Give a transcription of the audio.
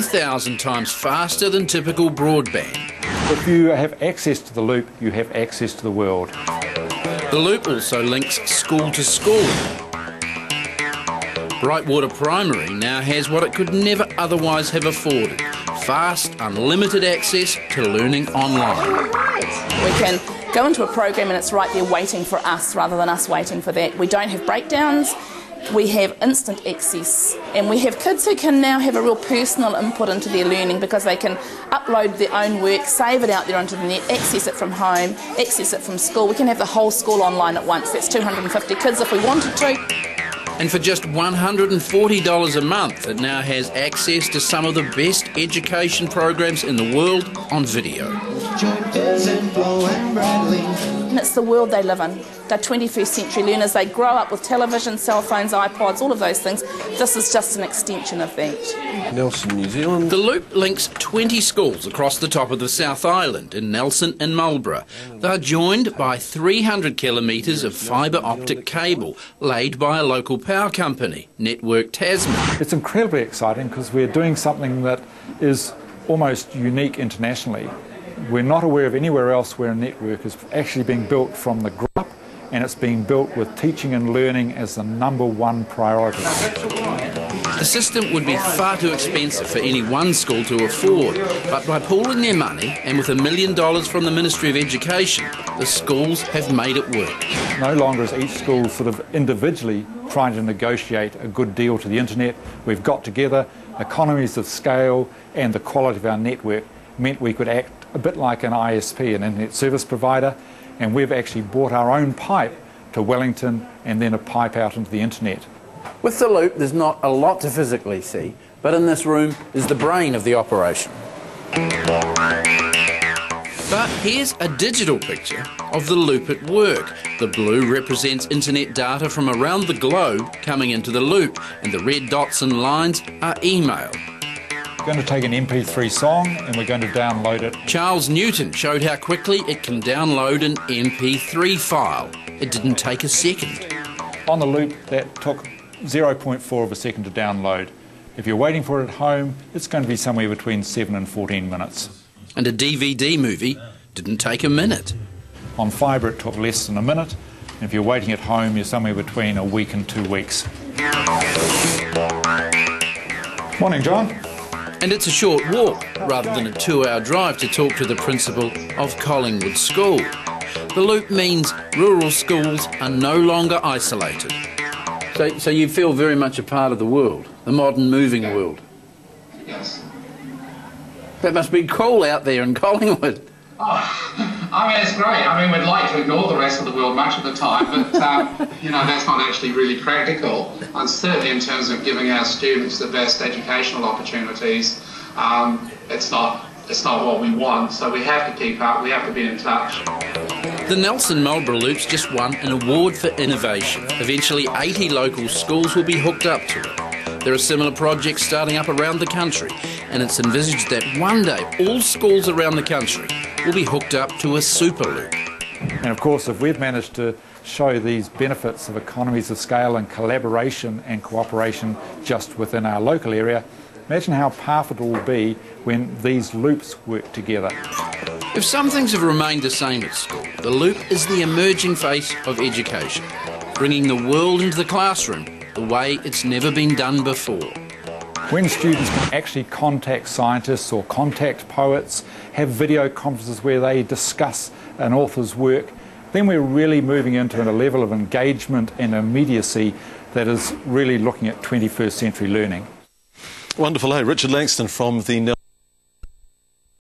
50,000 times faster than typical broadband. If you have access to the loop, you have access to the world. The loop also links school to school. Brightwater Primary now has what it could never otherwise have afforded fast, unlimited access to learning online. We can go into a program and it's right there waiting for us rather than us waiting for that. We don't have breakdowns. We have instant access, and we have kids who can now have a real personal input into their learning because they can upload their own work, save it out there onto the net, access it from home, access it from school. We can have the whole school online at once. That's 250 kids if we wanted to. And for just $140 a month, it now has access to some of the best education programs in the world on video. And it's the world they live in. They're 21st century learners. They grow up with television, cell phones, iPods, all of those things. This is just an extension of that. Nelson, New Zealand. The loop links 20 schools across the top of the South Island in Nelson and Marlborough. They're joined by 300 kilometres of fibre optic cable laid by a local power company, Network Tasman. It's incredibly exciting because we're doing something that is almost unique internationally. We're not aware of anywhere else where a network is actually being built from the ground up and it's being built with teaching and learning as the number one priority. The system would be far too expensive for any one school to afford, but by pooling their money and with a million dollars from the Ministry of Education, the schools have made it work. No longer is each school sort of individually trying to negotiate a good deal to the internet. We've got together economies of scale and the quality of our network meant we could act a bit like an ISP, an internet service provider, and we've actually bought our own pipe to Wellington and then a pipe out into the internet. With the loop, there's not a lot to physically see, but in this room is the brain of the operation. But here's a digital picture of the loop at work. The blue represents internet data from around the globe coming into the loop, and the red dots and lines are email. We're going to take an MP3 song and we're going to download it. Charles Newton showed how quickly it can download an MP3 file. It didn't take a second. On the loop, that took 0.4 of a second to download. If you're waiting for it at home, it's going to be somewhere between 7 and 14 minutes. And a DVD movie didn't take a minute. On fibre, it took less than a minute. And if you're waiting at home, you're somewhere between a week and two weeks. Morning, John. And it's a short walk rather than a two hour drive to talk to the principal of Collingwood School. The loop means rural schools are no longer isolated. So, so you feel very much a part of the world, the modern moving world. Yes. That must be cool out there in Collingwood. Oh, I mean, it's great. I mean, we'd like to ignore the rest of the world much of the time, but, um, you know, that's not actually really practical. And certainly in terms of giving our students the best educational opportunities, um, it's not it's not what we want. So we have to keep up. We have to be in touch. The Nelson Marlborough Loop's just won an award for innovation. Eventually, 80 local schools will be hooked up to it. There are similar projects starting up around the country, and it's envisaged that one day all schools around the country will be hooked up to a super loop. And of course, if we've managed to show these benefits of economies of scale and collaboration and cooperation just within our local area, imagine how powerful it will be when these loops work together. If some things have remained the same at school, the loop is the emerging face of education, bringing the world into the classroom the way it's never been done before. When students can actually contact scientists or contact poets, have video conferences where they discuss an author's work, then we're really moving into a level of engagement and immediacy that is really looking at 21st century learning. Wonderful. Hey, Richard Langston from the